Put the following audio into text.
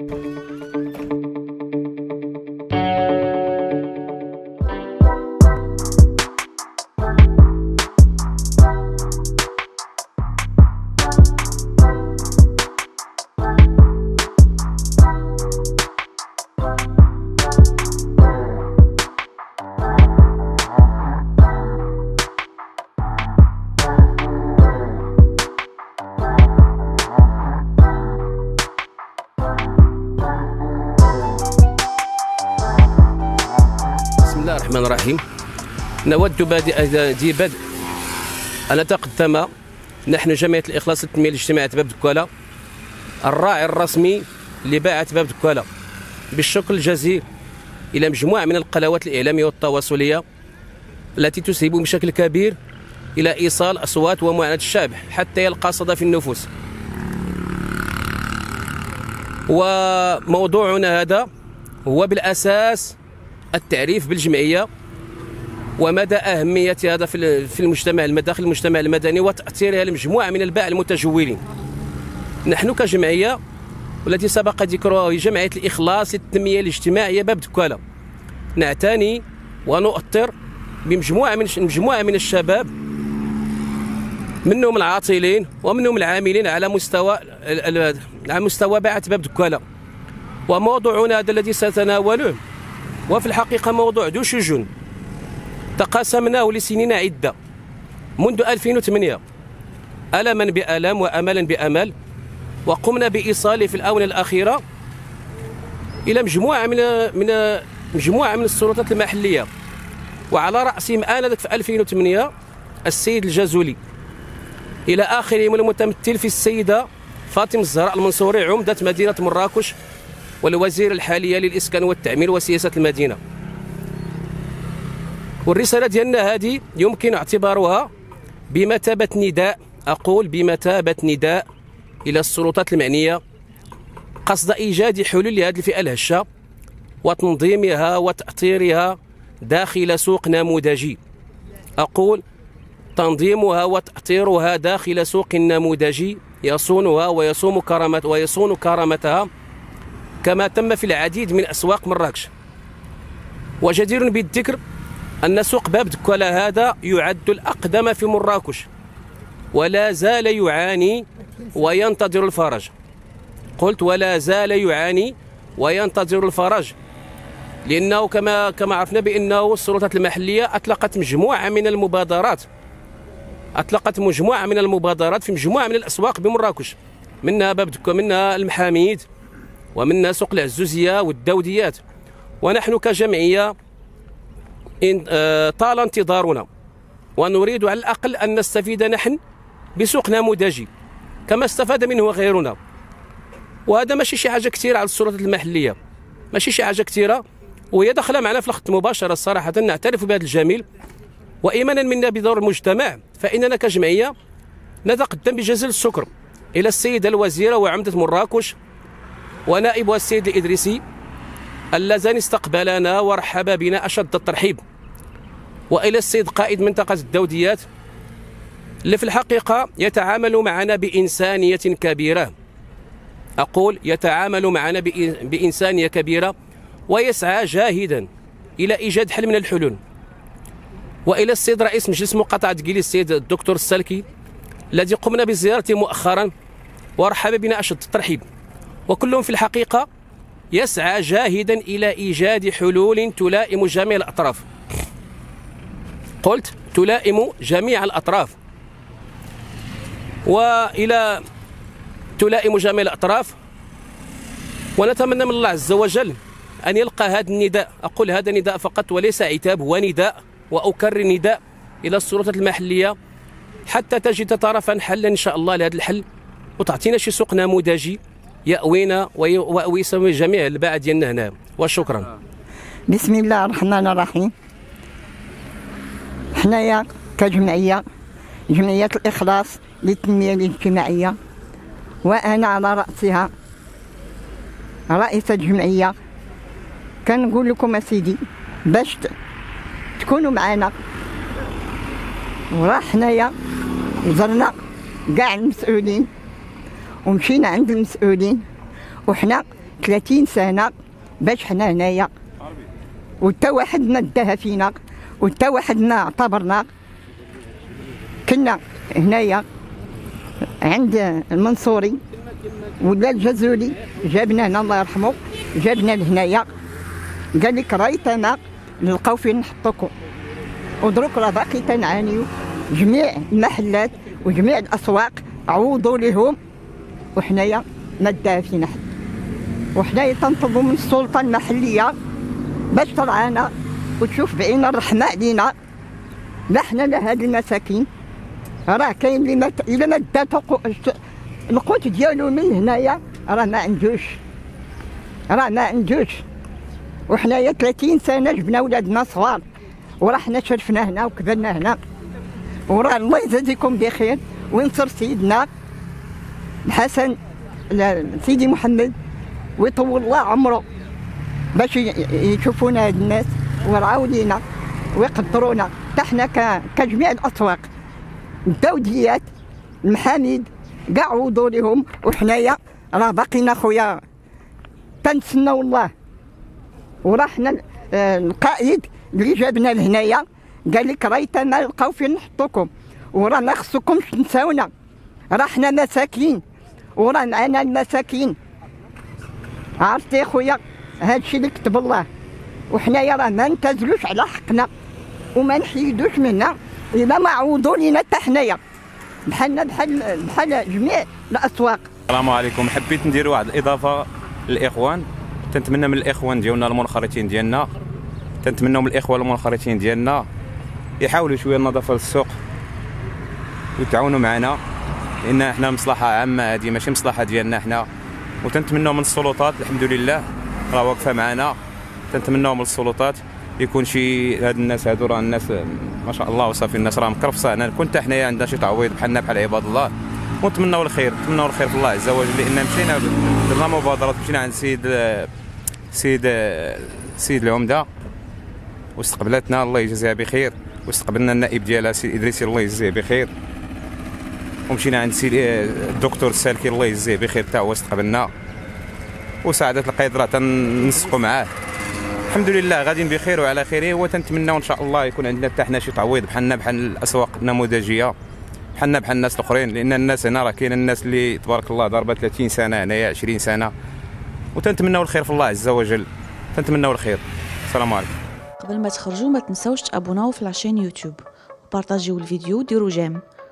بسم الله الرحمن الرحيم. نود بادئ ذي بدء. أن نتقدم نحن جمعية الإخلاص للتنمية الاجتماعية باب دكوالة الراعي الرسمي لباعة باب دكوالة بالشكر الجزيل إلى مجموعة من القنوات الإعلامية والتواصلية التي تسهم بشكل كبير إلى إيصال أصوات ومعاناة الشعب حتى يلقى صدى في النفوس. وموضوعنا هذا هو بالأساس التعريف بالجمعية ومدى أهمية هذا في المجتمع داخل المجتمع المدني وتاثيرها لمجموعه من الباع المتجولين. نحن كجمعية والتي سبق ذكرها هي جمعية الإخلاص للتنمية الاجتماعية باب دكالة. نعتني ونؤثر بمجموعة من مجموعة من الشباب منهم العاطلين ومنهم العاملين على مستوى على مستوى باعة باب دكالة. وموضوعنا هذا الذي سنتناوله وفي الحقيقة موضوع ذو شجون. تقاسمناه لسنين عدة. منذ 2008 ألما بألم وأملا بأمل وقمنا بإيصاله في الآونة الأخيرة إلى مجموعة من من مجموعة من السلطات المحلية. وعلى رأسهم آنذاك في 2008 السيد الجازولي. إلى آخرهم المتمثل في السيدة فاطمة الزهراء المنصوري عمدة مدينة مراكش. والوزير الحالية للإسكان والتعمير وسياسة المدينة. والرسالة ديالنا هذه يمكن اعتبارها بمثابة نداء. أقول بمثابة نداء إلى السلطات المعنية قصد إيجاد حلول لهذه الفئة الهشة وتنظيمها وتأطيرها داخل سوق نموذجي. أقول تنظيمها وتأطيرها داخل سوق نموذجي يصونها ويصوم كرامة ويصون كرامتها كما تم في العديد من أسواق مراكش. وجدير بالذكر أن سوق باب دكولا هذا يعد الأقدم في مراكش ولا زال يعاني وينتظر الفرج. قلت ولا زال يعاني وينتظر الفرج لأنه كما كما عرفنا بأنه السلطات المحلية أطلقت مجموعة من المبادرات. أطلقت مجموعة من المبادرات في مجموعة من الأسواق بمراكش منها باب منها المحاميد. ومنها سوق العزوزية والدوديات. ونحن كجمعية إن آه، طال انتظارنا. ونريد على الأقل أن نستفيد نحن بسوق نموذجي كما استفاد منه غيرنا. وهذا ماشي شي حاجة كثيرة على السلطات المحلية. ماشي شي حاجة كثيرة وهي داخلة معنا في الخط مباشرة صراحة. نعترف بهذا الجميل. وإيمانا منا بدور المجتمع فإننا كجمعية نتقدم بجزيل الشكر إلى السيدة الوزيرة وعمدة مراكش. ونائبها السيد الإدريسي اللذان استقبلنا ورحب بنا أشد الترحيب. وإلى السيد قائد منطقة الدوديات اللي في الحقيقة يتعامل معنا بإنسانية كبيرة. أقول يتعامل معنا بإنسانية كبيرة ويسعى جاهدا إلى إيجاد حل من الحلول. وإلى السيد رئيس مجلس مقاطعة قيلي السيد الدكتور السلكي الذي قمنا بزيارته مؤخرا ورحب بنا أشد الترحيب. وكلهم في الحقيقة يسعى جاهدا إلى إيجاد حلول تلائم جميع الأطراف. قلت تلائم جميع الأطراف. وإلى تلائم جميع الأطراف ونتمنى من الله عز وجل أن يلقى هذا النداء. أقول هذا نداء فقط وليس عتاب هو نداء. وأكرر نداء إلى السلطات المحلية حتى تجد طرفا حلا إن شاء الله لهذا الحل. وتعطينا شي سوق نموذجي. يأوينا ويسوي جميع الباعة ديالنا هنا. وشكرا. بسم الله الرحمن الرحيم. حنايا كجمعية جمعية الإخلاص للتنمية الاجتماعية. وأنا على رأسها رئيسة الجمعية كنقول لكم أسيدي باش تكونوا معنا وراه حنايا زرنا كاع المسؤولين. ومشينا عند المسؤولين وحنا 30 سنة باش حنا هنايا. وتا واحد ما داها فينا وتا واحد ما اعتبرنا. كنا هنايا عند المنصوري ولا الجزولي جابنا هنا الله يرحمه جابنا لهنايا. قال لك رايتنا نلقاو فين نحطوكم ودروك راه باقي تنعانيو. جميع المحلات وجميع الأسواق عوضوا لهم. وحنايا ما داها فينا حد وحنايا تنطلبوا من السلطة المحلية باش ترعانا وتشوف بعين الرحمة علينا. لا حنا لا هاد المساكين. راه كاين اللي ما إلا ما دا القوت ديالو من هنايا راه ما عندوش. راه ما عندوش. وحنايا 30 سنة جبنا ولادنا صغار. وراه حنا شرفنا هنا وكبرنا هنا. وراه الله يجازيكم بخير. وينصر سيدنا. الحسن سيدي محمد ويطول الله عمره باش يشوفونا هاد الناس ويرعاو لينا ويقدرونا. حتى حنا كجميع الأسواق الدوديات المحاميد كاع عوضوا لهم وحنايا راه باقينا خويا. تنسناو الله. وراه حنا القائد اللي جابنا لهنايا قال لك رايت ما لقاو فين نحطوكم وراه ما خصكمش تنساونا. راه حنا مساكين. وراه معنا المساكين. عرفتي خويا؟ هادشي اللي كتب الله. وحنايا راه ما نتزلوش على حقنا وما نحيدوش منا إلا ما عوضوا لينا حتى حنايا. بحالنا بحال بحال جميع الأسواق. السلام عليكم. حبيت ندير واحد الإضافة للإخوان. تنتمنى من الإخوان ديالنا المنخرطين ديالنا. تنتمنى من الاخوان المنخرطين ديالنا. يحاولوا شوية النظافة للسوق. ويتعاونوا معنا. لأن إحنا مصلحة عامة هذه ماشي مصلحة ديالنا إحنا. وتنتمنى من السلطات الحمد لله راه واقفة معنا. تنتمنى من السلطات. يكون شي هاد الناس هادو راه الناس ما شاء الله وصافي الناس راه مكرفصه هنا كنت حنايا عندنا شي تعويض بحالنا بحال عباد الله. ونتمنوا الخير نتمنوا الخير في الله عز وجل. لأن مشينا درنا مبادرات مشينا عند سيد سيد سيد العمدة. واستقبلتنا الله يجزيها بخير. واستقبلنا النائب ديالها سي ادريسي الله يجزيه بخير. ومشينا عند سي الدكتور السالكي الله يجزيه بخير حتى هو استقبلنا وساعدت القائد راه تنسقوا معاه. الحمد لله غاديين بخير وعلى خير. وتنتمناو إن شاء الله يكون عندنا حتى حنا شي تعويض بحالنا بحال الأسواق النموذجية. بحالنا بحال الناس الأخرين. لأن الناس هنا راه كاين الناس اللي تبارك الله ضربة 30 سنة هنايا 20 سنة. وتنتمناو الخير في الله عز وجل. تنتمناو الخير. السلام عليكم. قبل ما تخرجوا ما تنسوش تابوناو في العشان يوتيوب وبارطاجيو الفيديو وديروا جيم.